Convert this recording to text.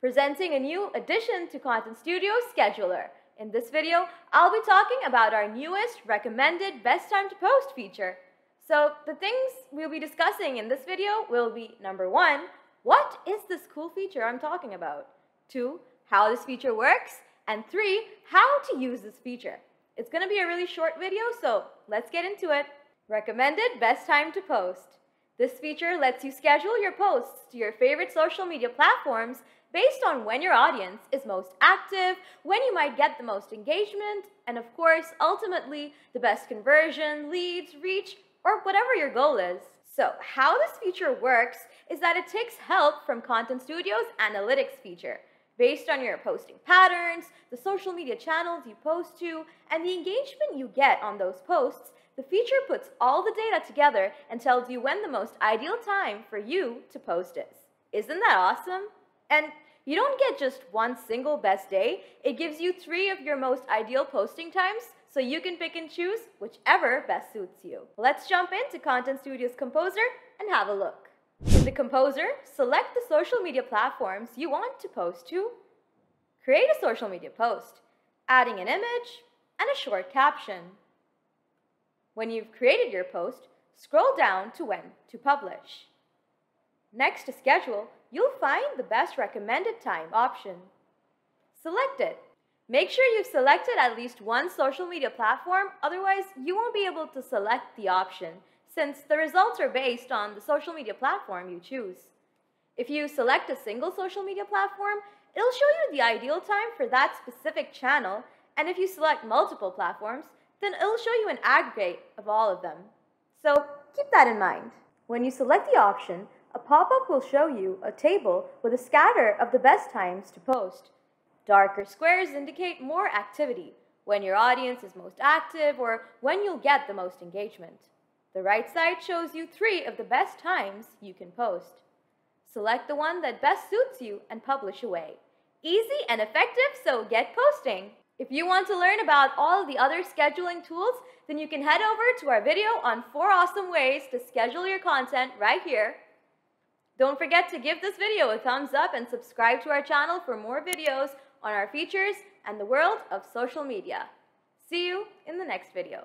presenting a new addition to ContentStudio Scheduler. In this video, I'll be talking about our newest recommended best time to post feature. So the things we'll be discussing in this video will be number one, what is this cool feature I'm talking about? Two, how this feature works, and three, how to use this feature. It's going to be a really short video, so let's get into it. Recommended best time to post. This feature lets you schedule your posts to your favorite social media platforms based on when your audience is most active, when you might get the most engagement, and of course, ultimately, the best conversion, leads, reach, or whatever your goal is. So how this feature works is that it takes help from ContentStudio's analytics feature. Based on your posting patterns, the social media channels you post to, and the engagement you get on those posts, the feature puts all the data together and tells you when the most ideal time for you to post is. Isn't that awesome? And you don't get just one single best day, it gives you three of your most ideal posting times so you can pick and choose whichever best suits you. Let's jump into ContentStudio's Composer and have a look. In the Composer, select the social media platforms you want to post to, create a social media post, adding an image and a short caption. When you've created your post, scroll down to when to publish. Next to schedule, you'll find the best recommended time option. Select it. Make sure you've selected at least one social media platform, otherwise you won't be able to select the option since the results are based on the social media platform you choose. If you select a single social media platform, it'll show you the ideal time for that specific channel, and if you select multiple platforms, then it'll show you an aggregate of all of them. So keep that in mind. When you select the option, a pop-up will show you a table with a scatter of the best times to post. Darker squares indicate more activity, when your audience is most active or when you'll get the most engagement. The right side shows you three of the best times you can post. Select the one that best suits you and publish away. Easy and effective, so get posting! If you want to learn about all the other scheduling tools, then you can head over to our video on 4 awesome ways to schedule your content right here. Don't forget to give this video a thumbs up and subscribe to our channel for more videos on our features and the world of social media. See you in the next video.